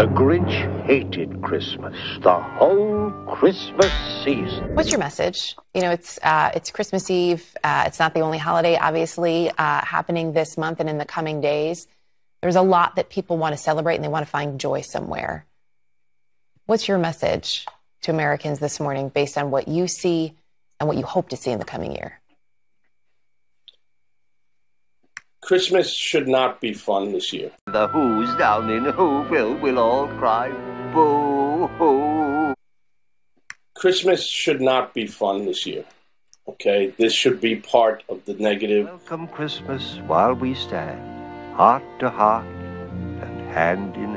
The Grinch hated Christmas the whole Christmas season. What's your message? You know, it's uh, it's Christmas Eve. Uh, it's not the only holiday, obviously, uh, happening this month and in the coming days. There's a lot that people want to celebrate and they want to find joy somewhere. What's your message to Americans this morning based on what you see and what you hope to see in the coming year? Christmas should not be fun this year. The Who's down in Whoville will all cry boo hoo. Christmas should not be fun this year. Okay, this should be part of the negative. Welcome Christmas while we stand heart to heart and hand in